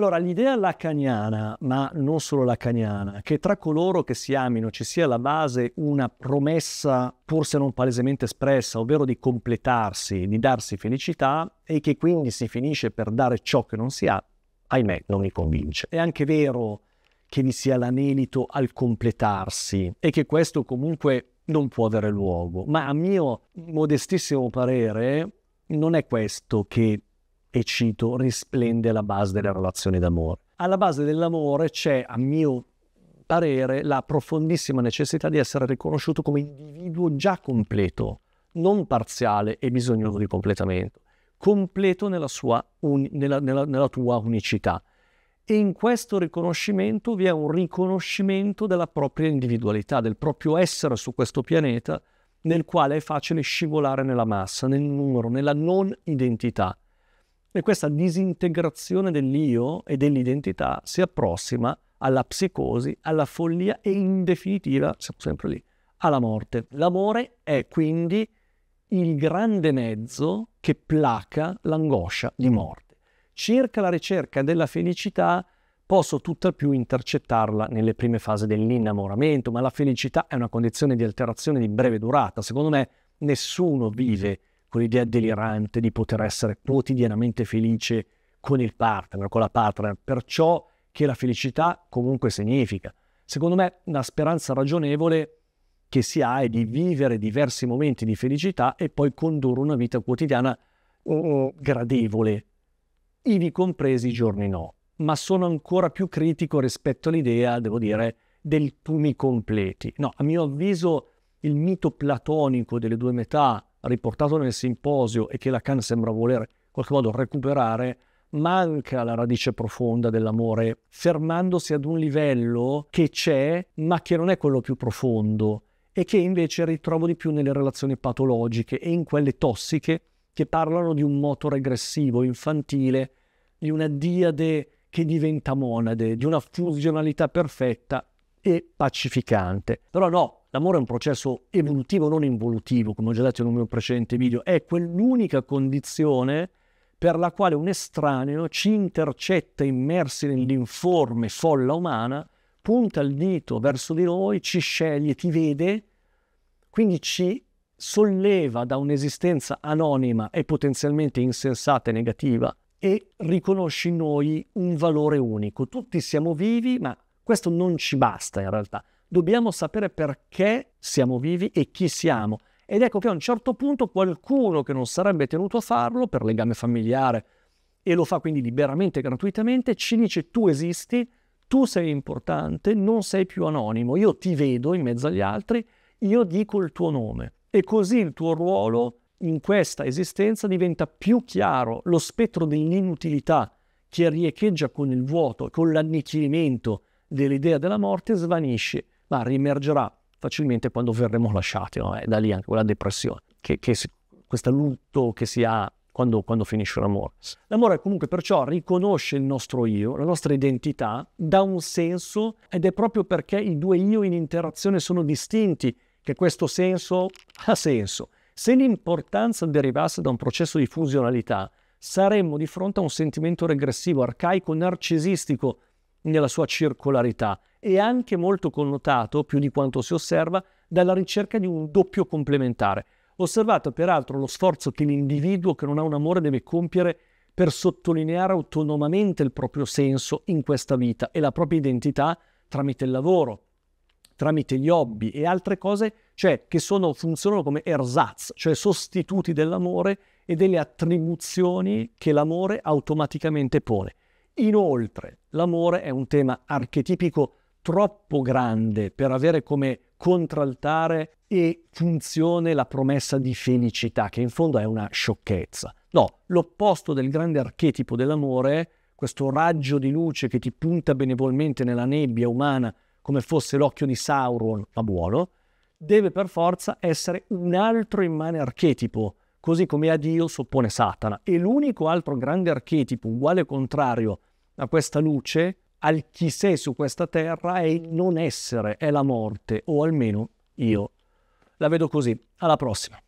Allora, l'idea lacaniana, ma non solo lacaniana, che tra coloro che si amino ci sia alla base una promessa, forse non palesemente espressa, ovvero di completarsi, di darsi felicità, e che quindi si finisce per dare ciò che non si ha, ahimè, non mi convince. È anche vero che vi sia l'anelito al completarsi e che questo comunque non può avere luogo, ma a mio modestissimo parere non è questo che e cito, risplende alla base delle relazioni d'amore. Alla base dell'amore c'è, a mio parere, la profondissima necessità di essere riconosciuto come individuo già completo, non parziale e bisognoso di completamento, completo nella, un, nella, nella, nella tua unicità. E in questo riconoscimento vi è un riconoscimento della propria individualità, del proprio essere su questo pianeta, nel quale è facile scivolare nella massa, nel numero, nella non identità. E questa disintegrazione dell'io e dell'identità si approssima alla psicosi, alla follia e in definitiva, siamo sempre lì, alla morte. L'amore è quindi il grande mezzo che placa l'angoscia di morte. Circa la ricerca della felicità posso tutt'al più intercettarla nelle prime fasi dell'innamoramento, ma la felicità è una condizione di alterazione di breve durata. Secondo me nessuno vive con l'idea delirante di poter essere quotidianamente felice con il partner, con la partner, perciò che la felicità comunque significa. Secondo me la speranza ragionevole che si ha è di vivere diversi momenti di felicità e poi condurre una vita quotidiana oh, gradevole, ivi compresi i giorni no. Ma sono ancora più critico rispetto all'idea, devo dire, del tu mi completi. No, a mio avviso il mito platonico delle due metà riportato nel simposio e che Lacan sembra voler in qualche modo recuperare, manca la radice profonda dell'amore, fermandosi ad un livello che c'è, ma che non è quello più profondo e che invece ritrovo di più nelle relazioni patologiche e in quelle tossiche che parlano di un moto regressivo, infantile, di una diade che diventa monade, di una fusionalità perfetta e pacificante. Però no, L'amore è un processo evolutivo, non involutivo, come ho già detto in un mio precedente video, è quell'unica condizione per la quale un estraneo ci intercetta immersi nell'informe folla umana, punta il dito verso di noi, ci sceglie, ti vede, quindi ci solleva da un'esistenza anonima e potenzialmente insensata e negativa e riconosce in noi un valore unico. Tutti siamo vivi, ma questo non ci basta in realtà dobbiamo sapere perché siamo vivi e chi siamo. Ed ecco che a un certo punto qualcuno che non sarebbe tenuto a farlo per legame familiare e lo fa quindi liberamente, gratuitamente, ci dice tu esisti, tu sei importante, non sei più anonimo, io ti vedo in mezzo agli altri, io dico il tuo nome. E così il tuo ruolo in questa esistenza diventa più chiaro, lo spettro dell'inutilità che riecheggia con il vuoto, con l'annichilimento dell'idea della morte svanisce ma riemergerà facilmente quando verremo lasciati, no? è da lì anche quella depressione, che, che si, questo lutto che si ha quando, quando, finisce l'amore. L'amore comunque perciò riconosce il nostro io, la nostra identità, dà un senso ed è proprio perché i due io in interazione sono distinti che questo senso ha senso. Se l'importanza derivasse da un processo di fusionalità, saremmo di fronte a un sentimento regressivo, arcaico, narcisistico nella sua circolarità e anche molto connotato, più di quanto si osserva, dalla ricerca di un doppio complementare. Osservato peraltro lo sforzo che l'individuo che non ha un amore deve compiere per sottolineare autonomamente il proprio senso in questa vita e la propria identità tramite il lavoro, tramite gli hobby e altre cose, cioè che sono, funzionano come ersatz, cioè sostituti dell'amore e delle attribuzioni che l'amore automaticamente pone. Inoltre, l'amore è un tema archetipico troppo grande per avere come contraltare e funzione la promessa di felicità, che in fondo è una sciocchezza. No, l'opposto del grande archetipo dell'amore, questo raggio di luce che ti punta benevolmente nella nebbia umana come fosse l'occhio di Sauron, ma buono, deve per forza essere un altro immane archetipo, così come a Dio soppone Satana. E l'unico altro grande archetipo, uguale contrario a questa luce, al chi sei su questa terra è il non essere, è la morte, o almeno io la vedo così. Alla prossima.